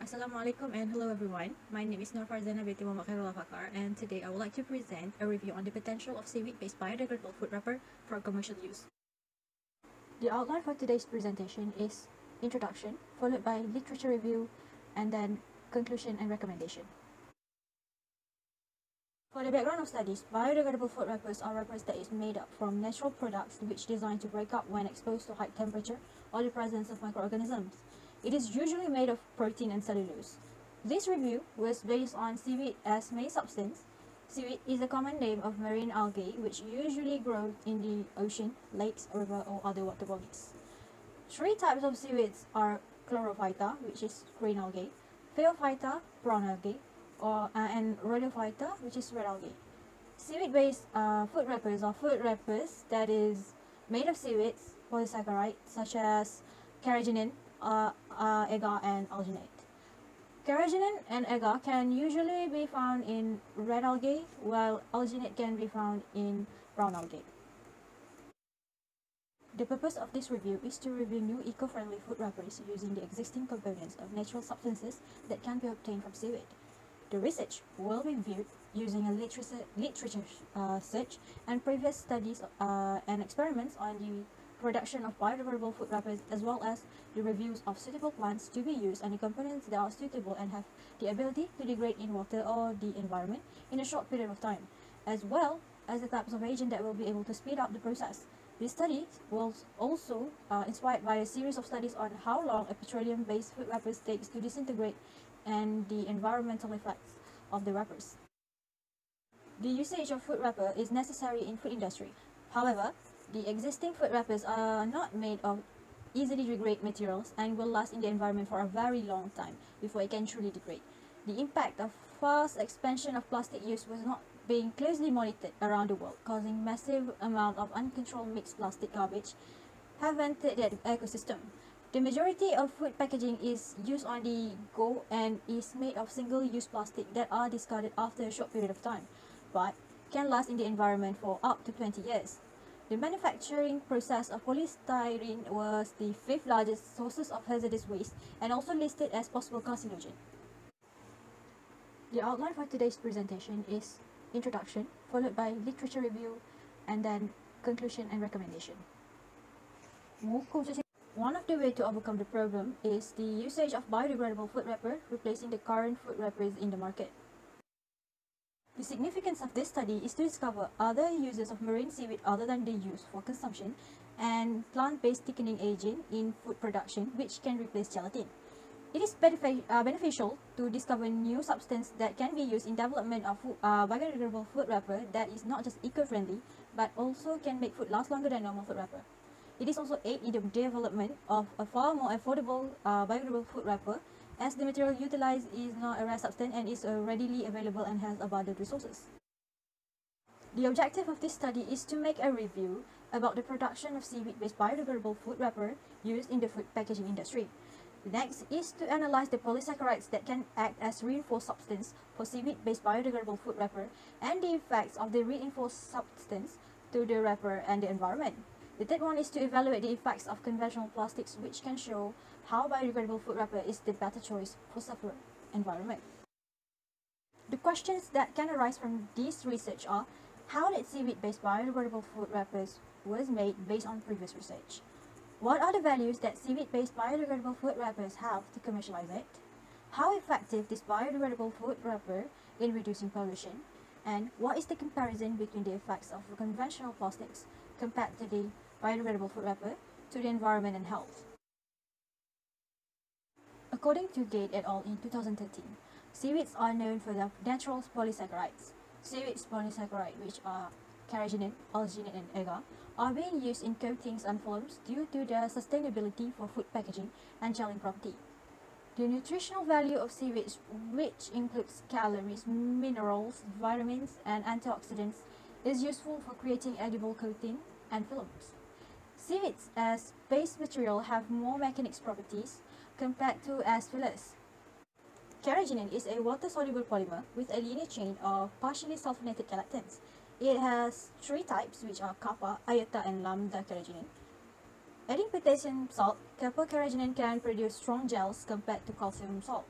Assalamualaikum and hello everyone. My name is Norfarziana binti Khairulafakar and today I would like to present a review on the potential of seaweed-based biodegradable food wrapper for commercial use. The outline for today's presentation is introduction, followed by literature review, and then conclusion and recommendation. For the background of studies, biodegradable food wrappers are wrappers that is made up from natural products which designed to break up when exposed to high temperature or the presence of microorganisms. It is usually made of protein and cellulose. This review was based on seaweed as main substance. Seaweed is a common name of marine algae which usually grow in the ocean, lakes, river or other water bodies. Three types of seaweeds are chlorophyta, which is green algae, phaeophyta, brown algae, or uh, and rhodophyta, which is red algae. Seaweed-based uh, food wrappers or food wrappers that is made of seaweeds, polysaccharides such as carrageenan, uh, uh, agar and alginate. Carrageenan and agar can usually be found in red algae, while alginate can be found in brown algae. The purpose of this review is to review new eco-friendly food wrappers using the existing components of natural substances that can be obtained from seaweed. The research will be viewed using a literature, literature uh, search and previous studies uh, and experiments on the production of biodegradable food wrappers as well as the reviews of suitable plants to be used and the components that are suitable and have the ability to degrade in water or the environment in a short period of time, as well as the types of agent that will be able to speed up the process. This study was also uh, inspired by a series of studies on how long a petroleum-based food wrapper takes to disintegrate and the environmental effects of the wrappers. The usage of food wrapper is necessary in food industry. However, the existing food wrappers are not made of easily degrade materials and will last in the environment for a very long time before it can truly degrade. The impact of fast expansion of plastic use was not being closely monitored around the world, causing massive amount of uncontrolled mixed plastic garbage have entered the ecosystem. The majority of food packaging is used on the go and is made of single-use plastic that are discarded after a short period of time, but can last in the environment for up to 20 years. The manufacturing process of polystyrene was the fifth largest sources of hazardous waste and also listed as possible carcinogen. The outline for today's presentation is introduction, followed by literature review, and then conclusion and recommendation. One of the ways to overcome the problem is the usage of biodegradable food wrapper replacing the current food wrappers in the market. The significance of this study is to discover other uses of marine seaweed other than the use for consumption and plant-based thickening agent in food production which can replace gelatin. It is benefic uh, beneficial to discover new substance that can be used in development of uh, biodegradable food wrapper that is not just eco-friendly but also can make food last longer than normal food wrapper. It is also aid in the development of a far more affordable uh, biodegradable food wrapper as the material utilized is not a rare substance and is readily available and has abundant resources. The objective of this study is to make a review about the production of seaweed-based biodegradable food wrapper used in the food packaging industry. Next is to analyze the polysaccharides that can act as reinforced substance for seaweed-based biodegradable food wrapper and the effects of the reinforced substance to the wrapper and the environment. The third one is to evaluate the effects of conventional plastics which can show how biodegradable food wrapper is the better choice for safer environment. The questions that can arise from this research are how did seaweed-based biodegradable food wrappers was made based on previous research? What are the values that seaweed-based biodegradable food wrappers have to commercialize it? How effective is biodegradable food wrapper in reducing pollution? And what is the comparison between the effects of conventional plastics compared to the biodegradable food wrapper to the environment and health. According to Gate et al. in 2013, seaweeds are known for their natural polysaccharides. Seaweeds polysaccharides, which are carrageenan, alginate, and agar, are being used in coatings and films due to their sustainability for food packaging and gelling property. The nutritional value of seaweeds, which includes calories, minerals, vitamins, and antioxidants, is useful for creating edible coating and films. Seaweeds as base material have more mechanics properties compared to as fillers. Carrageenan is a water-soluble polymer with a linear chain of partially sulfonated galactans. It has three types which are kappa, iota and lambda carrageenan. Adding potassium salt, kappa carrageenan can produce strong gels compared to calcium salt.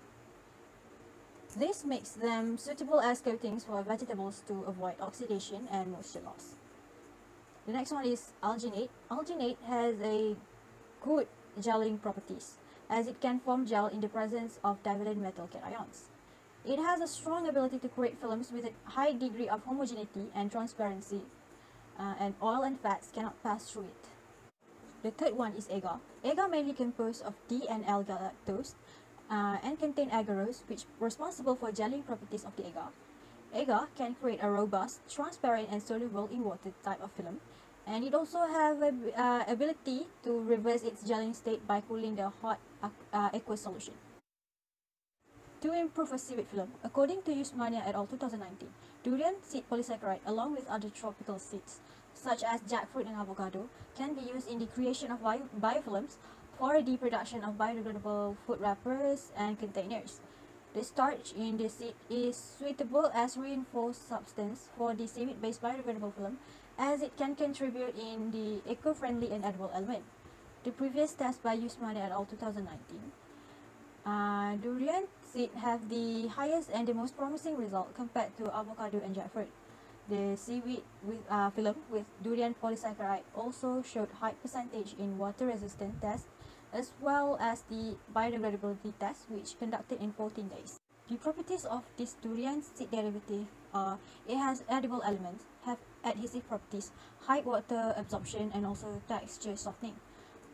This makes them suitable as coatings for vegetables to avoid oxidation and moisture loss. The next one is alginate. Alginate has a good gelling properties as it can form gel in the presence of divalent metal cations. It has a strong ability to create films with a high degree of homogeneity and transparency uh, and oil and fats cannot pass through it. The third one is agar. Agar mainly composed of D and L galactose uh, and contain agarose which responsible for gelling properties of the agar. Agar can create a robust, transparent and soluble in water type of film and it also have a uh, ability to reverse its gelling state by cooling the hot uh, aqueous solution. To improve a seaweed film, according to Usmania et al. 2019, durian seed polysaccharide along with other tropical seeds such as jackfruit and avocado can be used in the creation of bio biofilms for the production of biodegradable food wrappers and containers. The starch in the seed is suitable as reinforced substance for the seaweed-based biodegradable film as it can contribute in the eco-friendly and edible element. The previous test by Usmania et al. 2019, uh, durian seed have the highest and the most promising result compared to avocado and jackfruit. The seaweed with uh, film with durian polysaccharide also showed high percentage in water resistant test as well as the biodegradability test which conducted in 14 days. The properties of this durian seed derivative are it has edible elements, adhesive properties, high water absorption and also texture softening.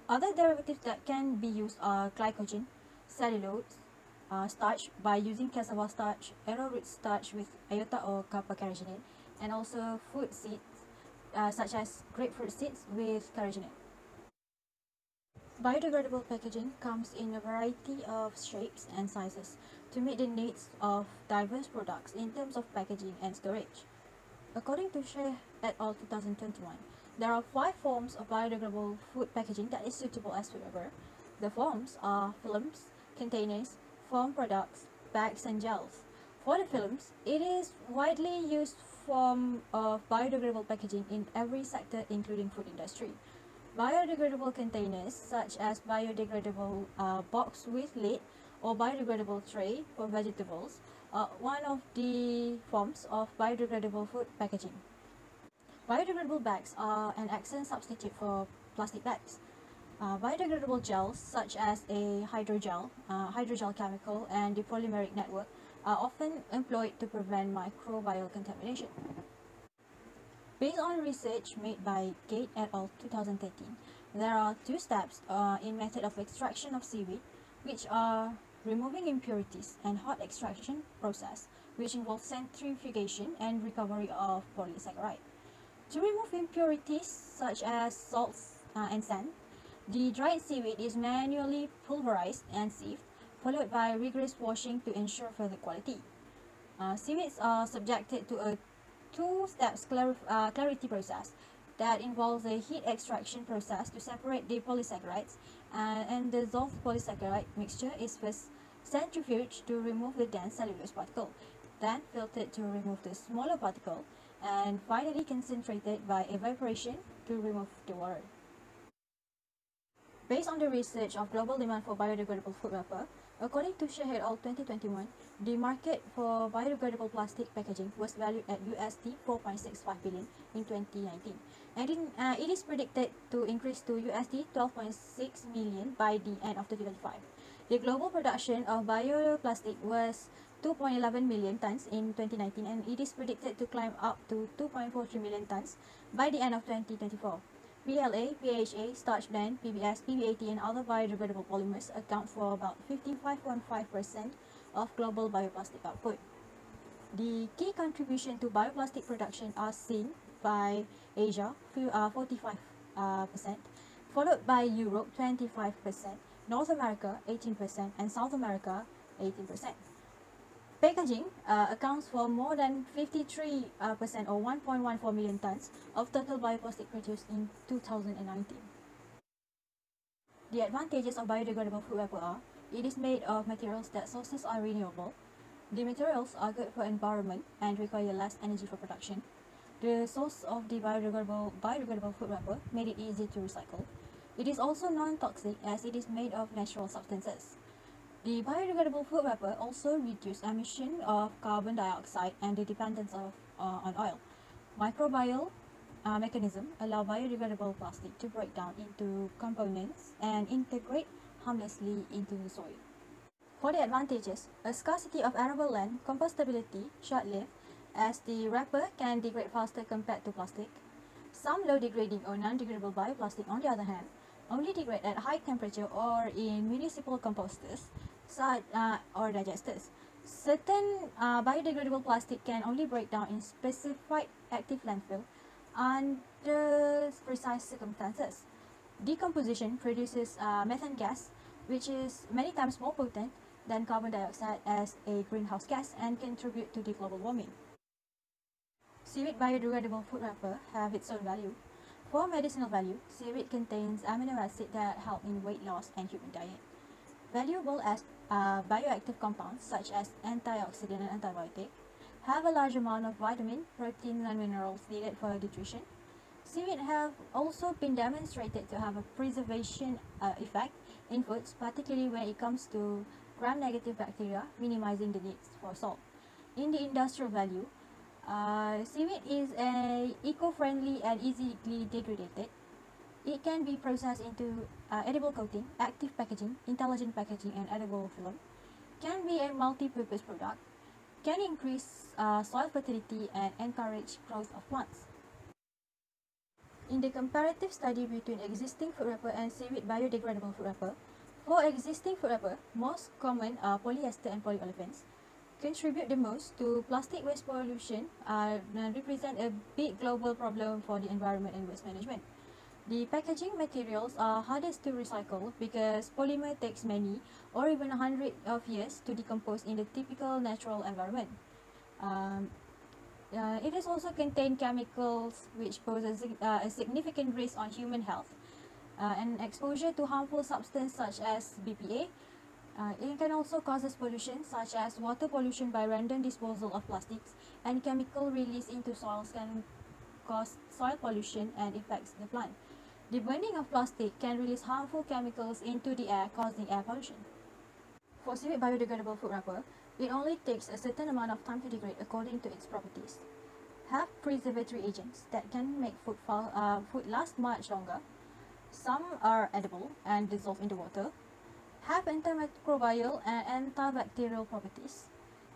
Other derivatives that can be used are glycogen, cellulose, uh, starch by using cassava starch, arrowroot starch with iota or kappa carrageenan, and also food seeds uh, such as grapefruit seeds with carrageenan. Biodegradable packaging comes in a variety of shapes and sizes to meet the needs of diverse products in terms of packaging and storage. According to Sheh et al. 2021, there are five forms of biodegradable food packaging that is suitable as food. The forms are films, containers, foam products, bags and gels. For the films, it is widely used form of biodegradable packaging in every sector including food industry. Biodegradable containers such as biodegradable uh, box with lid or biodegradable tray for vegetables are one of the forms of biodegradable food packaging. Biodegradable bags are an excellent substitute for plastic bags. Uh, biodegradable gels such as a hydrogel, uh, hydrogel chemical and the polymeric network are often employed to prevent microbial contamination. Based on research made by Gate et al. 2013, there are two steps uh, in method of extraction of seaweed, which are removing impurities and hot extraction process, which involves centrifugation and recovery of polysaccharide. To remove impurities such as salts uh, and sand, the dried seaweed is manually pulverized and sieved followed by rigorous washing to ensure further quality. Uh, seaweeds are subjected to a two-step uh, clarity process that involves a heat extraction process to separate the polysaccharides uh, and the dissolved polysaccharide mixture is first centrifuged to remove the dense cellulose particle, then filtered to remove the smaller particle, and finally concentrated by evaporation to remove the water. Based on the research of global demand for biodegradable food wrapper, According to Sheh et al. 2021, the market for biodegradable plastic packaging was valued at USD 4.65 billion in 2019, and in, uh, it is predicted to increase to USD 12.6 million by the end of 2025. The global production of bioplastic was 2.11 million tons in 2019 and it is predicted to climb up to 2.43 million tons by the end of 2024. PLA, PHA, starch blend, PBS, PBAT, and other biodegradable polymers account for about 55.5% of global bioplastic output. The key contribution to bioplastic production are seen by Asia, 45%, uh, followed by Europe, 25%, North America, 18%, and South America, 18%. Packaging uh, accounts for more than 53 uh, percent or 1.14 million tons of total bioplastic produced in 2019. The advantages of biodegradable food wrapper are it is made of materials that sources are renewable. The materials are good for environment and require less energy for production. The source of the biodegradable, biodegradable food wrapper made it easy to recycle. It is also non-toxic as it is made of natural substances. The biodegradable food wrapper also reduces emission of carbon dioxide and the dependence of, uh, on oil. Microbial uh, mechanism allow biodegradable plastic to break down into components and integrate harmlessly into the soil. For the advantages, a scarcity of arable land, compostability, short-lived, as the wrapper can degrade faster compared to plastic. Some low-degrading or non-degradable bioplastic, on the other hand, only degrade at high temperature or in municipal composters such, uh, or digesters. Certain uh, biodegradable plastic can only break down in specified active landfill under precise circumstances. Decomposition produces uh, methane gas, which is many times more potent than carbon dioxide as a greenhouse gas and contribute to the global warming. Seaweed biodegradable food wrapper have its own value. For medicinal value, seaweed contains amino acids that help in weight loss and human diet. Valuable as uh, bioactive compounds such as antioxidant and antibiotic have a large amount of vitamin, protein, and minerals needed for nutrition. Seaweed have also been demonstrated to have a preservation uh, effect in foods, particularly when it comes to gram-negative bacteria, minimizing the needs for salt. In the industrial value, uh, seaweed is a eco-friendly and easily degraded. It can be processed into uh, edible coating, active packaging, intelligent packaging, and edible film. Can be a multi-purpose product. Can increase uh, soil fertility and encourage growth of plants. In the comparative study between existing food wrapper and seaweed biodegradable food wrapper, for existing food wrapper, most common are polyester and polyolefins. Contribute the most to plastic waste pollution uh, and represent a big global problem for the environment and waste management. The packaging materials are hardest to recycle because polymer takes many or even a hundred of years to decompose in the typical natural environment. Um, uh, it is also contain chemicals which pose a, uh, a significant risk on human health uh, and exposure to harmful substances such as BPA. Uh, it can also cause pollution such as water pollution by random disposal of plastics and chemical release into soils can cause soil pollution and affects the plant. The burning of plastic can release harmful chemicals into the air causing air pollution. For seaweed biodegradable food wrapper, it only takes a certain amount of time to degrade according to its properties. Have preservatory agents that can make food, uh, food last much longer some are edible and dissolve in the water, have antimicrobial and antibacterial properties.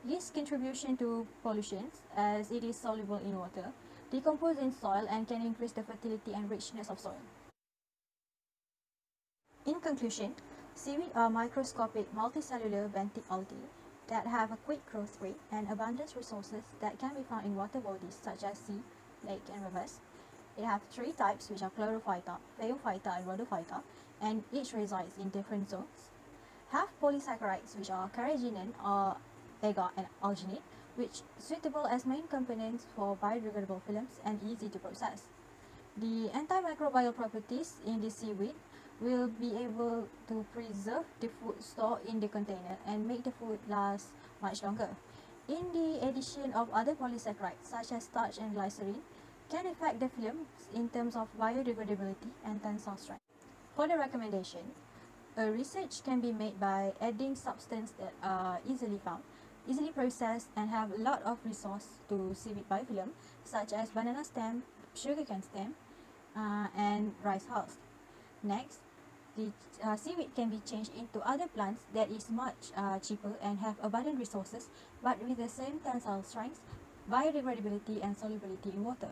This contribution to pollution as it is soluble in water, decompose in soil and can increase the fertility and richness of soil. In conclusion, seaweed are microscopic multicellular benthic algae that have a quick growth rate and abundant resources that can be found in water bodies such as sea, lake and rivers it has three types which are chlorophyta, phaeophyta and rhodophyta and each resides in different zones. Have polysaccharides which are carrageenan or agar and alginate which suitable as main components for biodegradable films and easy to process. The antimicrobial properties in the seaweed will be able to preserve the food stored in the container and make the food last much longer. In the addition of other polysaccharides such as starch and glycerin, can affect the films in terms of biodegradability and tensile strength. For the recommendation, a research can be made by adding substances that are easily found, easily processed and have a lot of resource to seaweed biofilm such as banana stem, sugarcane stem, uh, and rice husk. Next, the uh, seaweed can be changed into other plants that is much uh, cheaper and have abundant resources but with the same tensile strength, biodegradability and solubility in water.